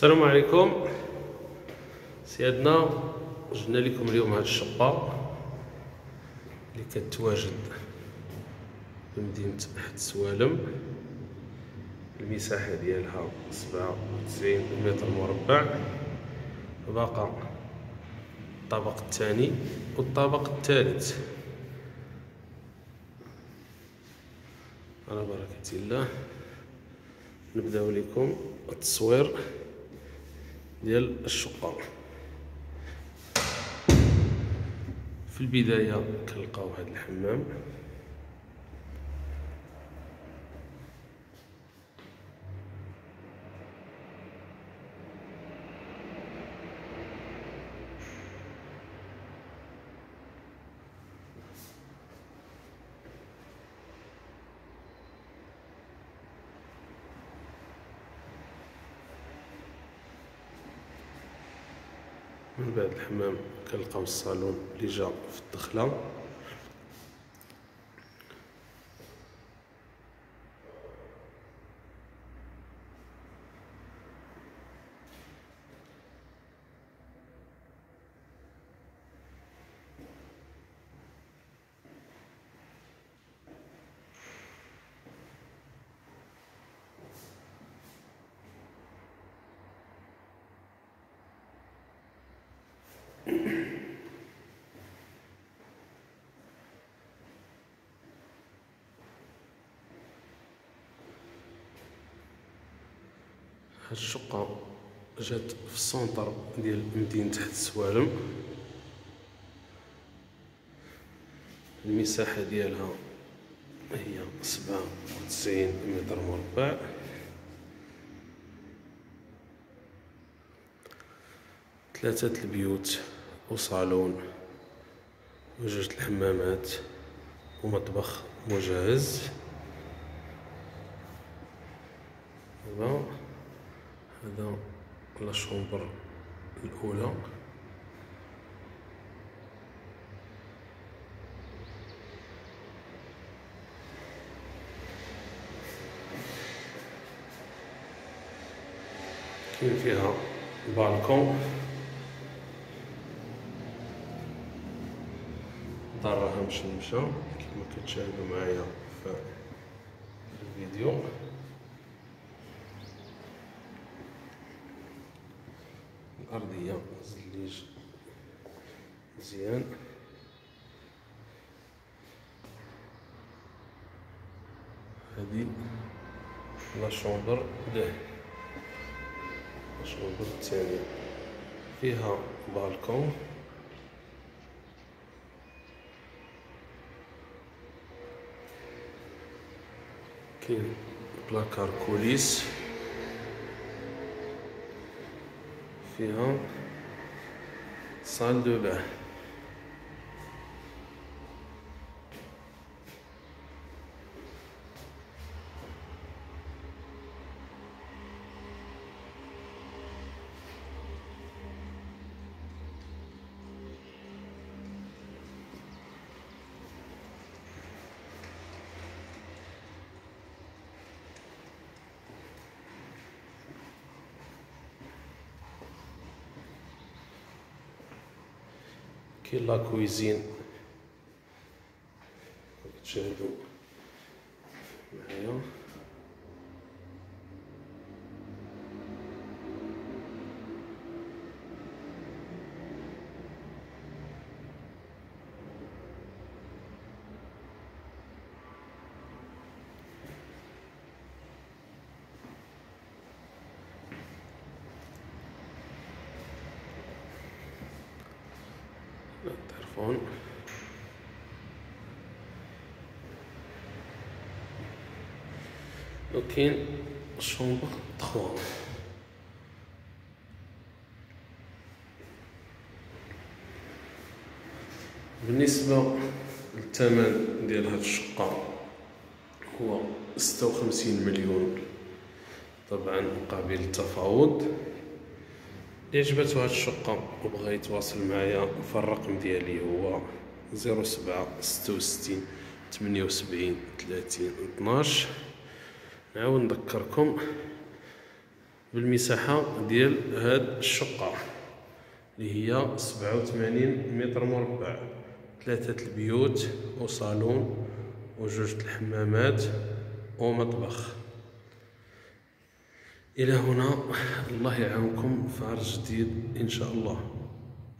السلام عليكم. سيادنا جبنا لكم اليوم هاد الشقة اللي كتواجد بمدينة حد سوالم المساحة ديالها سبعة وتسعين متر مربع. باقا الطابق الثاني والطابق الثالث. على بركة الله نبداو لكم التصوير. ديال الشقة في البداية كنلقاو هاد الحمام. من بعد الحمام كنلقاو الصالون اللي جا في الدخلة. هاد الشقة جات في السونتر ديال مدينة حد السوالم. المساحة ديالها هي سبعة وتسعين متر مربع. ثلاثة البيوت وصالون وجوج الحمامات ومطبخ مجهز. هذا هذا لا شومبر الأولى. كاين فيها بالكون. دار راها مشمشة كما كتشاهدوا معايا في الفيديو. الأرضية زليج مزيان. هادي لا شومبر ده لا شومبر الثانية فيها بالكون. كاين بلاكار كوليس. فيها صال دو باه كاين لا كويزين كتشاهدوا معايا التلفون وكاين الشومبر تخوا بالنسبة للثمن ديال هاد الشقة هو ستة وخمسين مليون. طبعا قابل للتفاوض عجبتو هاد الشقة وبغا يتواصل معايا. فالرقم ديالي هو زيرو سبعة ستة وستين ثمانية وسبعين ثلاثين اثناش. نعاود نذكركم بالمساحة ديال هاد الشقة اللي هي سبعة وثمانين متر مربع. ثلاثة البيوت وصالون وجوج الحمامات ومطبخ. إلى هنا الله يعاونكم في عرض جديد إن شاء الله.